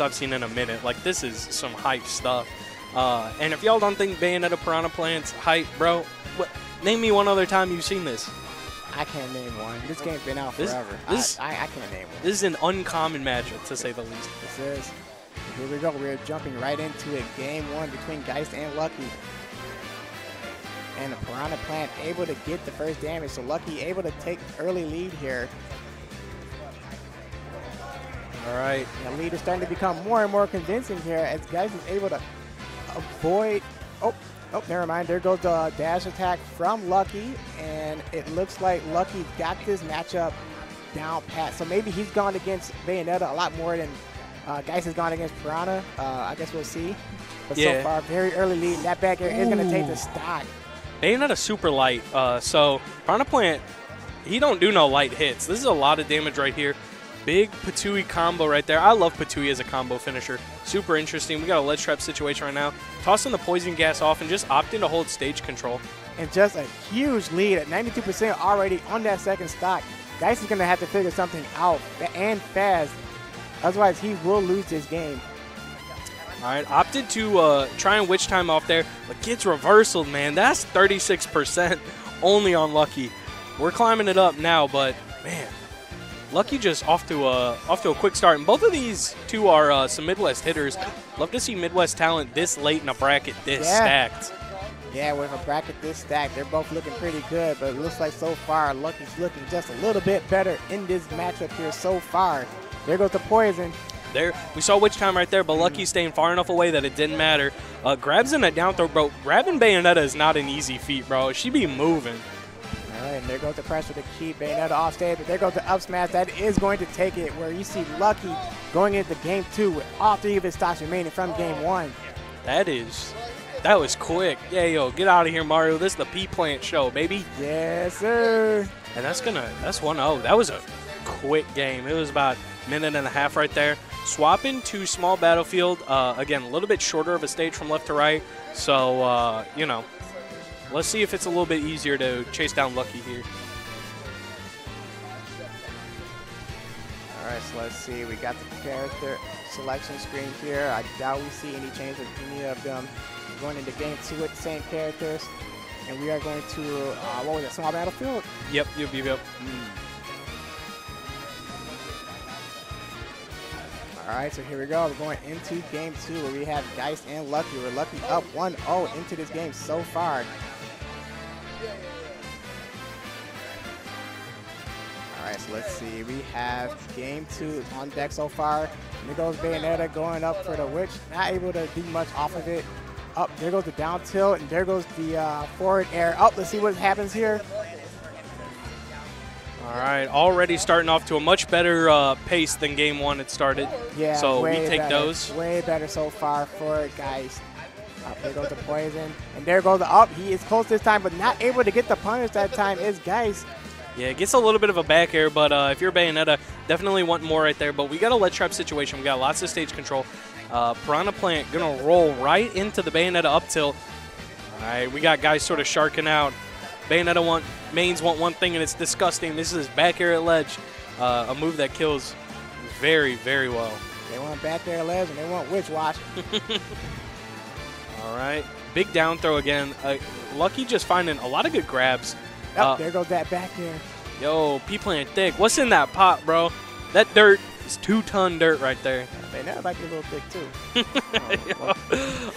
I've seen in a minute. Like, this is some hype stuff. Uh, and if y'all don't think Bayonetta Piranha Plants hype, bro, what, name me one other time you've seen this. I can't name one. This game's been out This- forever. this- I, I, I can't name one. This is an uncommon matchup, to say the least. This is. Here we go. We're jumping right into it. Game one between Geist and Lucky. And the Piranha Plant able to get the first damage. So Lucky able to take early lead here. All right. And the lead is starting to become more and more convincing here as Geist is able to avoid. Oh, oh, never mind. There goes the dash attack from Lucky. And it looks like Lucky got this matchup down pat. So maybe he's gone against Bayonetta a lot more than uh, Geist has gone against Piranha. Uh, I guess we'll see. But Yeah. so far, very early lead. That back air is going to take the stock. Bayonetta super light, uh, so Piranha Plant, he don't do no light hits. This is a lot of damage right here. Big Ptooie combo right there. I love Ptooie as a combo finisher. Super interesting. We got a ledge trap situation right now. Tossing the poison gas off and just opting to hold stage control. And just a huge lead at 92% already on that second stock. Is going to have to figure something out and fast. Otherwise, he will lose this game. All right, opted to uh, try and witch time off there, but gets reversaled, man. That's 36% only on Lucky. We're climbing it up now, but man, Lucky just off to a off to a quick start. And both of these two are uh, some Midwest hitters. Love to see Midwest talent this late in a bracket, this Yeah. stacked. Yeah, with a bracket this stacked, they're both looking pretty good, but it looks like so far, Lucky's looking just a little bit better in this matchup here so far. There goes the poison. There, we saw witch time right there, but Lucky staying far enough away that it didn't matter. Uh, grabs in a down throw, bro. Grabbing Bayonetta is not an easy feat, bro. She be moving. All right, and there goes the pressure to keep Bayonetta off stage, but there goes the up smash. That is going to take it, where you see Lucky going into game two with all three of his stocks remaining from game one. That is, that was quick. Yeah, yo, get out of here, Mario. This is the pea Plant show, baby. Yes, sir. And that's gonna, that's 1-0. That was a quick game. It was about a minute and a half right there. Swapping to small battlefield. Uh, again, a little bit shorter of a stage from left to right. So, uh, you know, let's see if it's a little bit easier to chase down Lucky here. All right, so let's see. We got the character selection screen here. I doubt we see any change of any of them going into game two with the same characters. And we are going to, uh, what was it, small battlefield? Yep, yep, yep, yep. All right, so here we go. We're going into game two where we have Geist and Lucky. We're Lucky up 1-0 into this game so far. Let's see. We have game two on deck so far. There goes Bayonetta going up for the Witch. Not able to do much off of it. Up, there goes the down tilt, and there goes the uh, forward air. Up, let's see what happens here. All right, already starting off to a much better uh, pace than game one had started. Yeah, So we take better, those. Way better so far for it, guys. Up there goes the poison. And there goes the up. He is close this time, but not able to get the punish that time is Geist. Yeah, it gets a little bit of a back air, but uh, if you're Bayonetta, definitely want more right there. But we got a ledge trap situation. We got lots of stage control. Uh, Piranha Plant gonna roll right into the Bayonetta up tilt. All right, we got Geist sort of sharking out. Bayonetta want mains want one thing, and it's disgusting. This is back air at ledge, uh, a move that kills very, very well. They want back there ledge and they want witch watch. All right, big down throw again. Uh, Lucky just finding a lot of good grabs. Oh, Uh, there goes that back there. Yo, P Plant thick. What's in that pot, bro? That dirt is two ton dirt right there. Bayonetta might be a little thick too.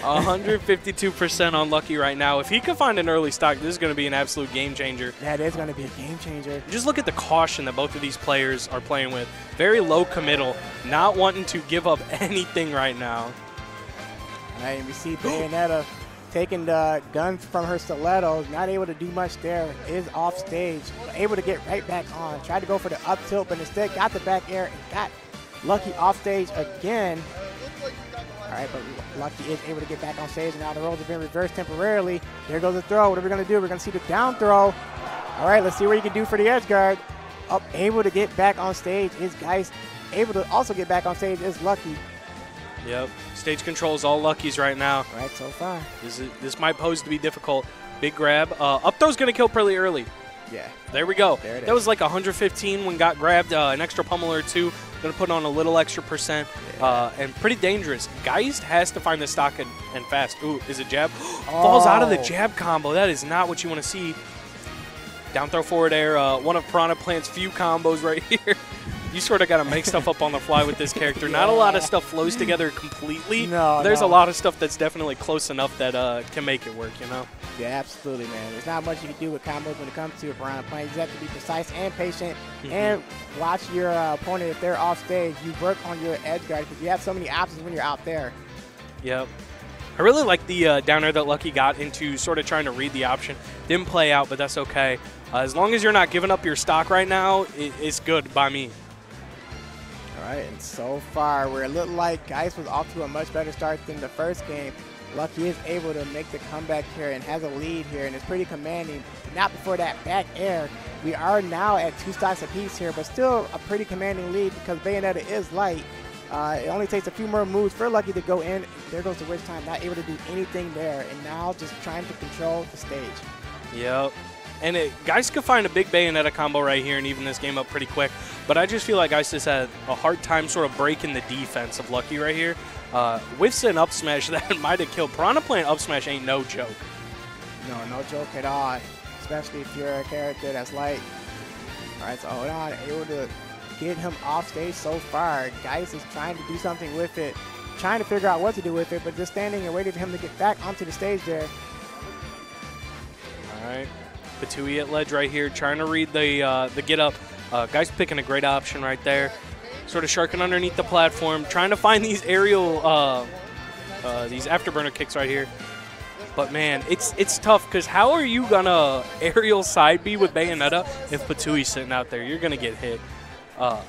Oh, 152% on Lucky right now. If he could find an early stock, this is going to be an absolute game changer. Yeah, that is going to be a game changer. Just look at the caution that both of these players are playing with. Very low committal, not wanting to give up anything right now. All right, we see Bayonetta taking the guns from her stilettos, not able to do much there, is off stage, able to get right back on. Tried to go for the up tilt, but instead got the back air and got Lucky off stage again. All right, but Lucky is able to get back on stage, and now the roles have been reversed temporarily. There goes the throw. What are we going to do? We're going to see the down throw. All right, let's see what you can do for the edge guard. Up, able to get back on stage is Geist. Able to also get back on stage is Lucky. Yep. Stage control is all Lucky's right now. Right so far. This, is, this might pose to be difficult. Big grab. Uh, up throw's going to kill pretty early. Yeah. There we go. There it that is. was like 115 when got grabbed. Uh, an extra pummel or two. Going to put on a little extra percent. Uh, and pretty dangerous. Geist has to find the stock and, and fast. Ooh, is it jab? Falls out of the Oh. jab combo. That is not what you want to see. Down throw forward air. Uh, one of Piranha Plant's few combos right here. You sort of got to make stuff up on the fly with this character. Not a lot of stuff flows together completely. No, There's no. a lot of stuff that's definitely close enough that uh, can make it work, you know? Yeah, absolutely, man. There's not much you can do with combos when it comes to a piranha plant. You just have to be precise and patient, Mhm. and watch your uh, opponent if they're off stage. You work on your edge guard because you have so many options when you're out there. Yep. I really like the uh, down air that Lucky got into, sort of trying to read the option. Didn't play out, but that's okay. Uh, as long as you're not giving up your stock right now, it, it's good by me. Right, and so far we're looking like Geist was off to a much better start than the first game. Lucky is able to make the comeback here and has a lead here, and it's pretty commanding. Not before that back air. We are now at two stocks apiece here, but still a pretty commanding lead because Bayonetta is light. Uh, it only takes a few more moves for Lucky to go in. There goes the Witch Time, not able to do anything there, and now just trying to control the stage. Yep. And it, Geist could find a big Bayonetta combo right here and even this game up pretty quick. But I just feel like Geist just had a hard time sort of breaking the defense of Lucky right here. Uh, whiffs an up smash that might have killed. Piranha playing up smash ain't no joke. No, no joke at all, especially if you're a character that's light. All right, so hold on, able to get him off stage so far. Geist is trying to do something with it, trying to figure out what to do with it, but just standing and waiting for him to get back onto the stage there. All right. Ptooie at ledge right here, trying to read the uh, the get up. Uh, Geist picking a great option right there. Sort of sharking underneath the platform, trying to find these aerial, uh, uh, these afterburner kicks right here. But man, it's it's tough because how are you gonna aerial side B with Bayonetta if Ptooie's sitting out there? You're gonna get hit. Uh,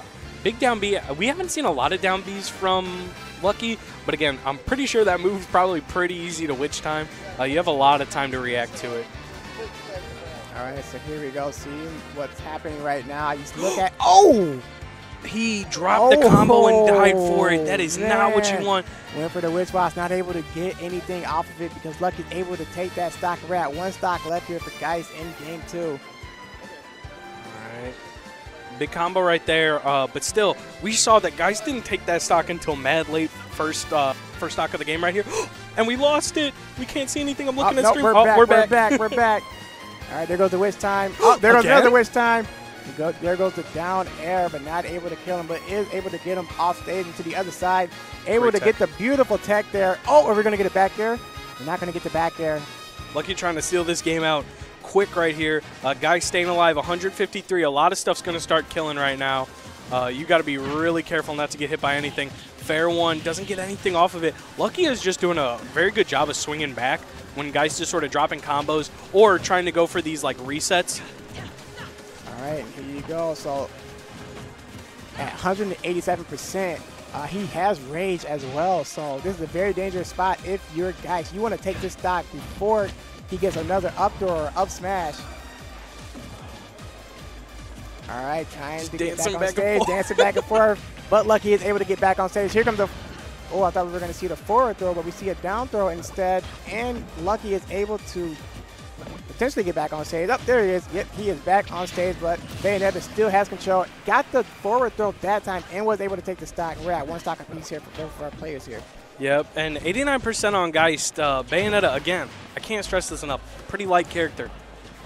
big down B. We haven't seen a lot of down Bs from Lucky, but again, I'm pretty sure that move's probably pretty easy to witch time. Uh, you have a lot of time to react to it. All right, so here we go. See what's happening right now. You just look at. Oh! He dropped the combo and died for it. Oh, That is not what you want. Went for the Witch Boss, not able to get anything off of it because Luck is able to take that stock. We're at one stock left here for Geist in game two. All right. Big combo right there. Uh, but still, we saw that Geist didn't take that stock until mad late first uh, first stock of the game right here. and we lost it. We can't see anything. I'm looking oh, at nope, screen. We're, oh, back, we're we're back. back. We're back. All right, there goes the Witch time. Oh, there goes Again? another Witch time. Go- There goes the down air, but not able to kill him, but is able to get him off stage and to the other side. Able Great to tech. get the beautiful tech there. Oh, are we going to get it back there? We're not going to get the back there. Lucky trying to seal this game out quick right here. Uh, Geist staying alive, 153. A lot of stuff's going to start killing right now. Uh, you got to be really careful not to get hit by anything. Fair one doesn't get anything off of it. Lucky is just doing a very good job of swinging back when Geist just sort of dropping combos or trying to go for these like resets. All right, here you go. So at 187%, uh, he has rage as well. So this is a very dangerous spot if you're Geist. You want to take this stock before he gets another up throw or up smash. All right, trying Just to get back on back stage, dancing back and forth. But Lucky is able to get back on stage. Here comes the. Oh, I thought we were going to see the forward throw, but we see a down throw instead. And Lucky is able to potentially get back on stage. Up there he is. Yep, he is back on stage, but Bayonetta still has control. Got the forward throw that time and was able to take the stock. We're at one stock apiece here for of our players here. Yep, and 89% on Geist. Uh, Bayonetta, again, I can't stress this enough. Pretty light character.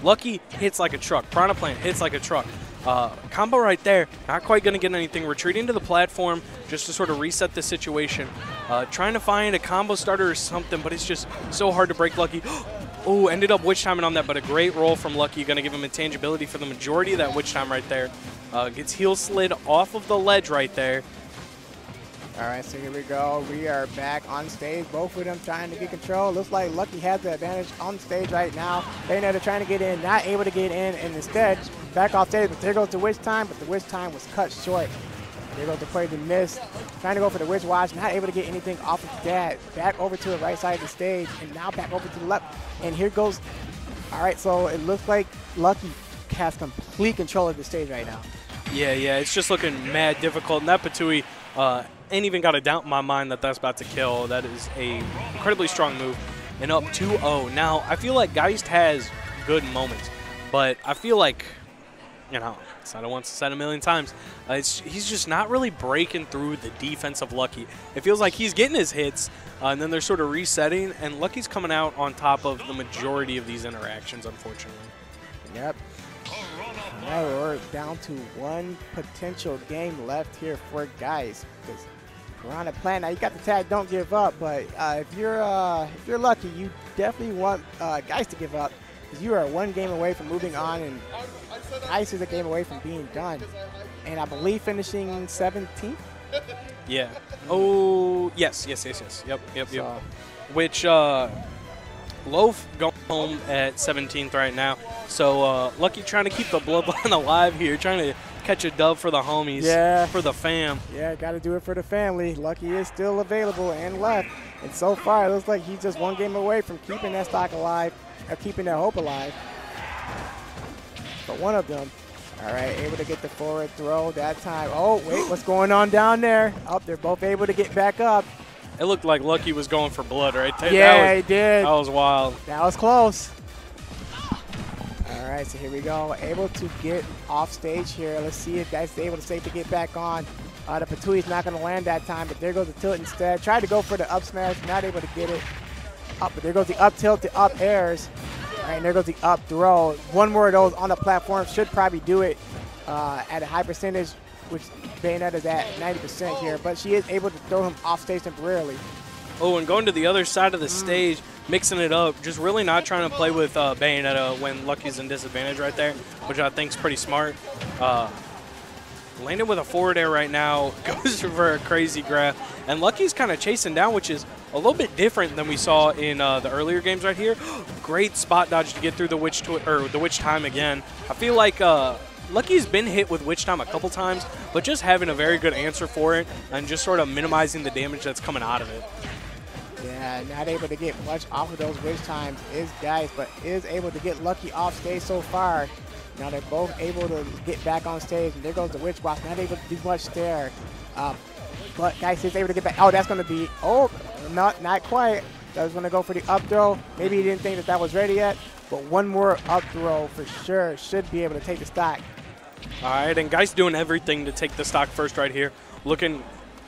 Lucky hits like a truck. Piranha Plant hits like a truck. Uh, combo right there, not quite going to get anything. Retreating to the platform just to sort of reset the situation. Uh, trying to find a combo starter or something, but it's just so hard to break Lucky. oh, ended up witch timing on that, but a great roll from Lucky. Going to give him intangibility for the majority of that witch time right there. Uh, gets heel slid off of the ledge right there. All right, so here we go. We are back on stage. Both of them trying to get control. Looks like Lucky has the advantage on stage right now. Bayonetta trying to get in, not able to get in, and instead back off stage. But there goes the Witch Time, but the Witch Time was cut short. There goes the play to miss. Trying to go for the Witch Watch, not able to get anything off of that. Back over to the right side of the stage, and now back over to the left. And here goes. All right, so it looks like Lucky has complete control of the stage right now. Yeah, yeah, it's just looking mad difficult. And that Ptooie uh, ain't even got a doubt in my mind that that's about to kill. That is a incredibly strong move. And up 2-0. Now, I feel like Geist has good moments. but I feel like, you know, I said it once, said a million times. Uh, he's just not really breaking through the defense of Lucky. It feels like he's getting his hits, uh, and then they're sort of resetting, and Lucky's coming out on top of the majority of these interactions, unfortunately. Yep. Now we're down to one potential game left here for Geist. Because Piranha Plant, now you got the tag, don't give up, but uh, if you're uh, if you're Lucky, you definitely want uh, Geist to give up because you are one game away from moving on, and Geist is a game away from being done. And I believe finishing 17th. Yeah. Oh, yes, yes, yes, yes. Yep, yep, so. yep. Which uh, Loaf going home at 17th right now. So uh, Lucky trying to keep the bloodline alive here, trying to catch a dub for the homies, yeah. for the fam. Yeah, got to do it for the family. Lucky is still available and left. And so far, it looks like he's just one game away from keeping that stock alive, or keeping that hope alive. But one of them, all right, able to get the forward throw that time. Oh, wait, what's going on down there? Oh, they're both able to get back up. It looked like Lucky was going for blood right there. Yeah, he did. That was wild. That was close. Right, so here we go. Able to get off stage here. Let's see if Geist able to safe to get back on. Uh, the Ptooie's not going to land that time, but there goes the tilt instead. Tried to go for the up smash, not able to get it. Up, but there goes the up tilt, the up airs. All right, and there goes the up throw. One more of those on the platform should probably do it uh, at a high percentage, which Bayonetta is at 90% here, but she is able to throw him off stage temporarily. Oh, and going to the other side of the mm. stage, mixing it up, just really not trying to play with uh, Bayonetta when Lucky's in disadvantage right there, which I think is pretty smart. Uh, landed with a forward air right now, goes for a crazy grab, and Lucky's kind of chasing down, which is a little bit different than we saw in uh, the earlier games right here. Great spot dodge to get through the witch or the witch time again. I feel like uh, Lucky's been hit with Witch Time a couple times, but just having a very good answer for it and just sort of minimizing the damage that's coming out of it. Yeah, not able to get much off of those Witch Times is Geist, but is able to get Lucky off stage so far. Now they're both able to get back on stage, and there goes the Witch Boss, not able to do much there. Um, but Geist is able to get back. Oh, that's going to be, oh, not, not quite. That was going to go for the up throw. Maybe he didn't think that that was ready yet, but one more up throw for sure should be able to take the stock. All right, and Geist doing everything to take the stock first right here. Looking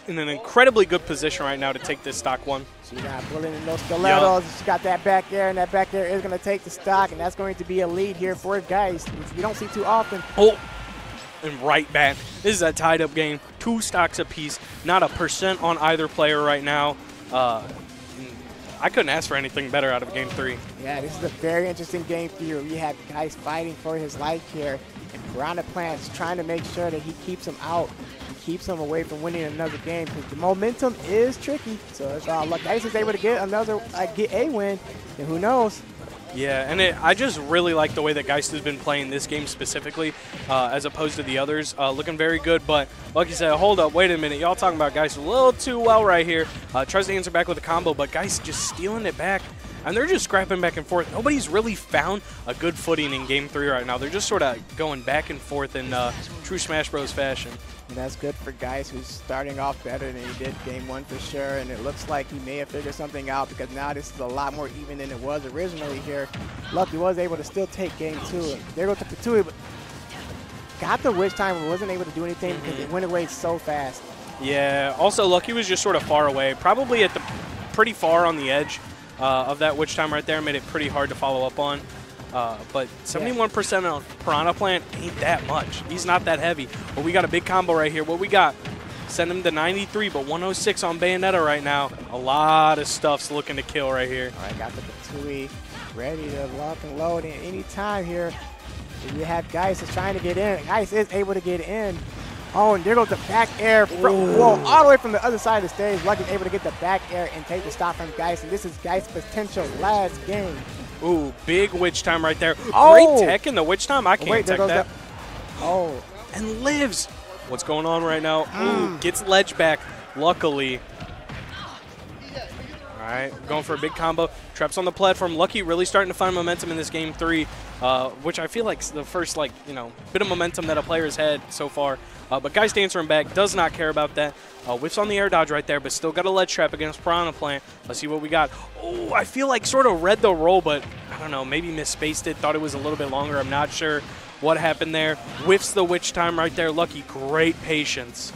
in an incredibly good position right now to take this stock one. She not pulling in those stilettos. Yep. She got that back air, and that back air is going to take the stock, and that's going to be a lead here for Geist, which we don't see too often. Oh, and right back. This is a tied up game. Two stocks apiece. Not a percent on either player right now. Uh, I couldn't ask for anything better out of game three. Yeah, this is a very interesting game for you. We have Geist fighting for his life here, and Piranha Plant's trying to make sure that he keeps him out keeps him away from winning another game because the momentum is tricky. So it's all luck. Geist is able to get another, uh, get a win, and who knows? Yeah, and it, I just really like the way that Geist has been playing this game specifically, uh, as opposed to the others. Uh, looking very good, but like you said, hold up, wait a minute. Y'all talking about Geist a little too well right here. Uh, tries to answer back with a combo, but Geist just stealing it back. And they're just scrapping back and forth. Nobody's really found a good footing in Game 3 right now. They're just sort of going back and forth in uh, true Smash Bros. fashion. And that's good for Geist who's starting off better than he did game one for sure. And it looks like he may have figured something out because now this is a lot more even than it was originally here. Lucky was able to still take game two. There goes the Ptooie, but got the witch time but wasn't able to do anything because it went away so fast. Yeah, also Lucky was just sort of far away, probably at the pretty far on the edge uh, of that witch time right there, made it pretty hard to follow up on. Uh, but 71% yeah. on Piranha Plant ain't that much. He's not that heavy. But we got a big combo right here. What we got? Send him to 93, but 106 on Bayonetta right now. A lot of stuff's looking to kill right here. All right, got the Ptooie ready to lock and load in any time here. You have Geist is trying to get in. Geist is able to get in. Oh, and there goes the back air from, whoa, all the way from the other side of the stage. Lucky able to get the back air and take the stop from Geist. And this is Geist's potential last game. Ooh, big witch time right there. Oh. Great tech in the witch time. I can't Wait, tech that. that. Oh. And lives. What's going on right now? Mm. Ooh, gets ledge back, luckily. All right, going for a big combo. Traps on the platform. Lucky really starting to find momentum in this game three, uh, which I feel like the first like you know bit of momentum that a player has had so far. Uh, but Geist answering back does not care about that. Uh, whiffs on the air dodge right there, but still got a ledge trap against Piranha Plant. Let's see what we got. Oh, I feel like sort of read the roll, but I don't know, maybe misspaced it. Thought it was a little bit longer. I'm not sure what happened there. Whiffs the witch time right there. Lucky, great patience.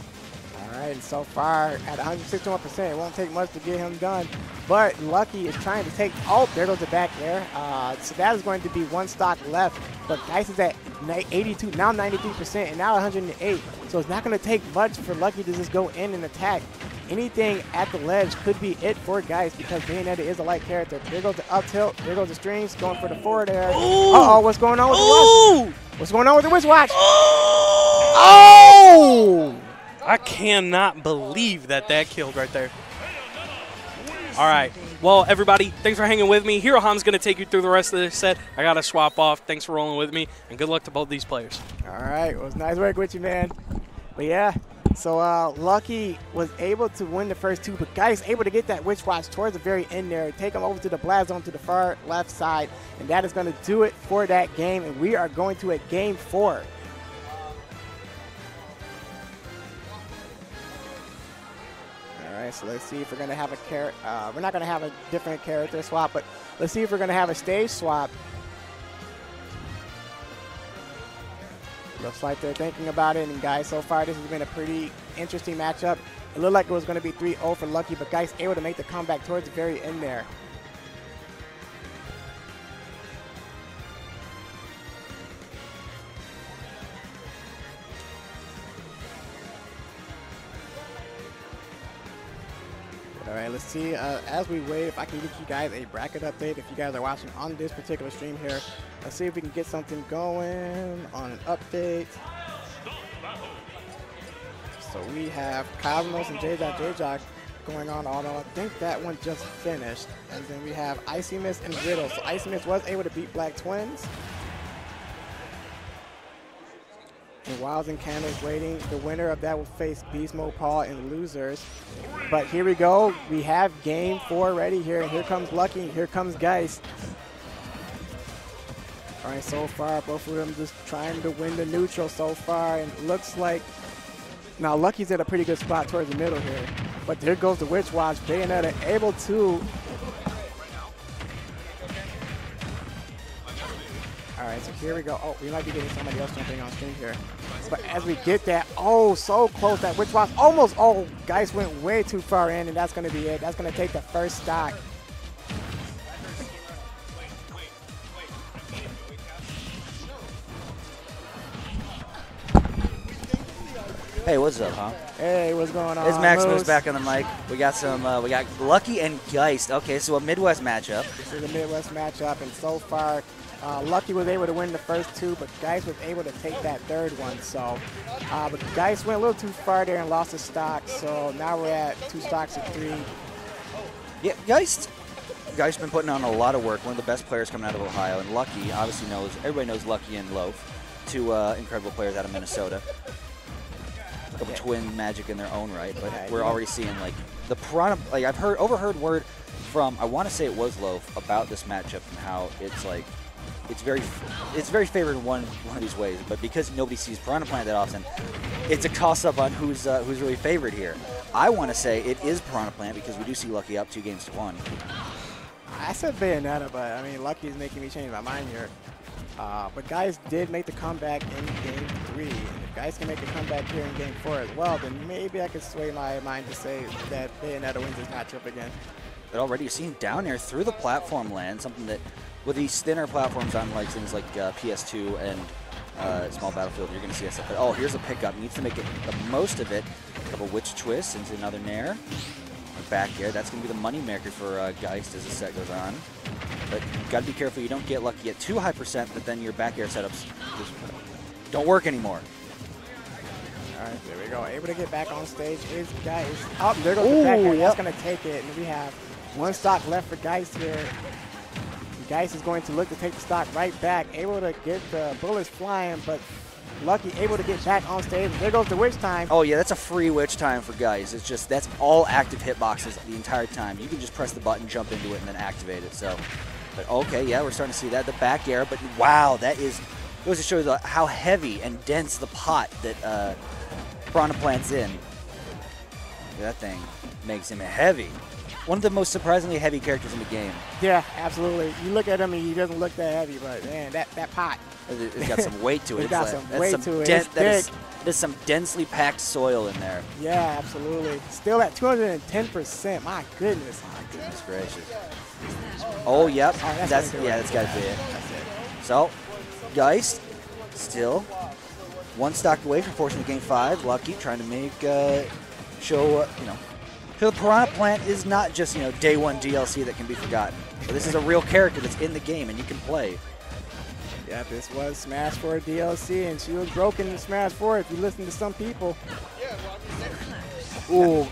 And so far at 161%, it won't take much to get him done. But Lucky is trying to take, oh, there goes the back air. Uh, so that is going to be one stock left. But Geist is at 82, now 93%, and now 108. So it's not going to take much for Lucky to just go in and attack. Anything at the ledge could be it for Geist because Bayonetta is a light character. There goes the up tilt, there goes the strings, going for the forward air. Uh-oh, what's going on with the watch? What's going on with the wrist watch? Oh! I cannot believe that that killed right there. All right. Well, everybody, thanks for hanging with me. HeroHom's going to take you through the rest of this set. I got to swap off. Thanks for rolling with me, and good luck to both these players. All right. Well, it was nice work with you, man. But yeah, so uh, Lucky was able to win the first two, but Geist able to get that Witch Watch towards the very end there, take him over to the Blast Zone to the far left side, and that is going to do it for that game, and we are going to a game four. Right, so let's see if we're to have a character. Uh, we're not to have a different character swap, but let's see if we're to have a stage swap. Looks like they're thinking about it, and guys, so far this has been a pretty interesting matchup. It looked like it was going to be 3-0 for Lucky, but Geist able to make the comeback towards the very end there. Right, let's see. Uh, as we wait, if I can get you guys a bracket update, if you guys are watching on this particular stream here, let's see if we can get something going on an update. So we have Cosmos and J-Jock J-Jock going on, although I think that one just finished. And then we have Icy Mist and Riddle. So Icy Mist was able to beat Black Twins. And Wilds and Candles waiting. The winner of that will face Beast Mode Paul and losers. But here we go. We have game four ready here. And here comes Lucky. Here comes Geist. All right, so far, both of them just trying to win the neutral so far. And looks like now Lucky's at a pretty good spot towards the middle here. But there goes the Witch Watch. Bayonetta able to All right, so here we go. Oh, we might be getting somebody else jumping on stream here. But as we get that, oh, so close. That Witch Watch almost, oh, Geist went way too far in, and that's going to be it. That's going to take the first stock. Hey, what's up, huh? Hey, what's going on? It's Maximus Moose? back on the mic. We got some. Uh, we got Lucky and Geist. Okay, so a Midwest matchup. This is a Midwest matchup, and so far, uh, Lucky was able to win the first two, but Geist was able to take that third one. So, uh, but Geist went a little too far there and lost his stock. So now we're at two stocks of three. Yeah, Geist. Geist been putting on a lot of work. One of the best players coming out of Ohio, and Lucky obviously knows. Everybody knows Lucky and Loaf, two uh, incredible players out of Minnesota. A couple Yeah. twin magic in their own right, but we're already seeing like the piranha. Like I've heard, overheard word from. I want to say it was Loaf about this matchup and how it's like. It's very, it's very favored in one one of these ways, but because nobody sees Piranha Plant that often, it's a toss-up on who's uh, who's really favored here. I want to say it is Piranha Plant because we do see Lucky up two games to one. I said Bayonetta, but I mean, Lucky is making me change my mind here. Uh, but Geist did make the comeback in game three. And if Geist can make a comeback here in game four as well, then maybe I could sway my mind to say that Bayonetta wins this matchup again. But already you're seeing down air through the platform land, something that with these thinner platforms on like things like uh, PS2 and uh, Small Battlefield, you're going to see us. But oh, here's a pickup. Needs to make it the most of it. Of a couple witch twists into another nair. Back air. That's going to be the money maker for uh, Geist as the set goes on. But got to be careful you don't get lucky at too high percent that then your back air setups just don't work anymore. All right, there we go. Able to get back on stage is Geist. Oh, there goes the back Ooh, air. That's yep. going to take it. And we have one stock left for Geist here. Geist is going to look to take the stock right back. Able to get the bullets flying, but Lucky able to get back on stage. There goes the witch time. Oh yeah, that's a free witch time for Geist. It's just that's all active hitboxes the entire time. You can just press the button, jump into it, and then activate it. So, but okay, yeah, we're starting to see that the back air. But wow, that is goes to show the, how heavy and dense the pot that uh, Piranha Plant's in. That thing makes him heavy. One of the most surprisingly heavy characters in the game. Yeah, absolutely. You look at him and he doesn't look that heavy, but man, that, that pot. It's got some weight to it. It's got like- some that's weight some to it. It's that is- thick. there's some densely packed soil in there. Yeah, absolutely. Still at 210%. My goodness. My goodness gracious. Oh, yep. Oh, that's that's yeah, that's got to be it. That's it. So, Geist still one stock away from forcing the game five. Lucky trying to make uh, show uh, you know. So the Piranha Plant is not just you know day one DLC that can be forgotten. But this is a real character that's in the game and you can play. Yeah, this was Smash 4 DLC, and she was broken in Smash 4 if you listen to some people. Ooh.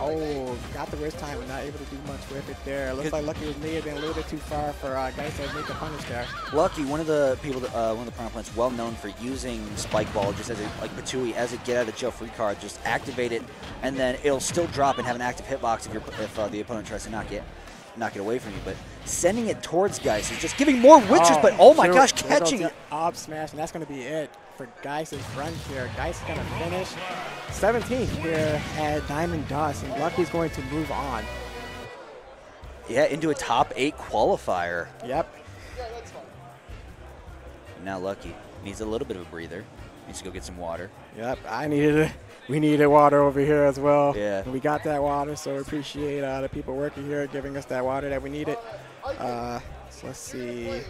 Oh, got the worst time, but not able to do much with it there. Looks like Lucky was near been a little bit too far for uh, Geist that make the punish there. Lucky, one of the people, that, uh, one of the Prime Plants, well known for using Spike Ball just as a like Ptooie as a get out of jail free card. Just activate it, and then it'll still drop and have an active hitbox if you're, if uh, the opponent tries to knock it knock it away from you. But sending it towards Geist is just giving more witches. but oh my gosh, catching it! Up smash, and that's going to be it for Geist's run here. Geist is going to finish 17th here at Diamond Dust, and Lucky's going to move on. Yeah, into a top eight qualifier. Yep. Now Lucky needs a little bit of a breather. Needs to go get some water. Yep, I needed it. We needed water over here as well. Yeah. And we got that water, so we appreciate uh, the people working here giving us that water that we needed. Uh, so let's see.